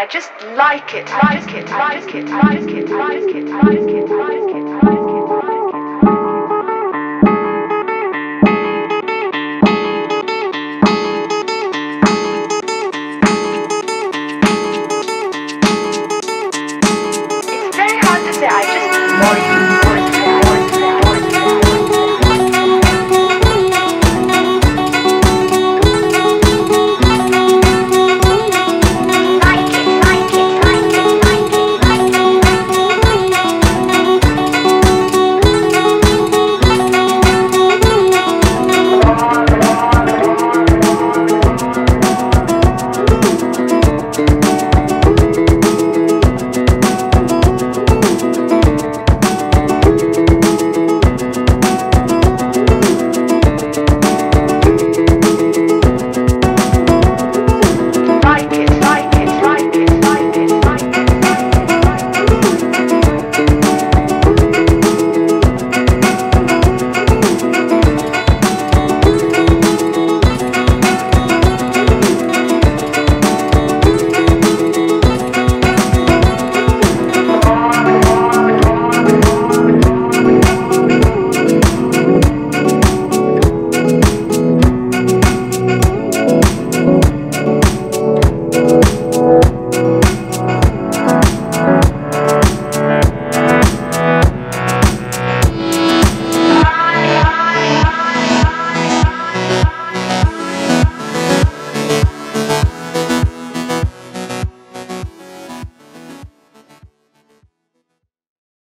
I just like it, like it, like it, like it, like it, like it, like it.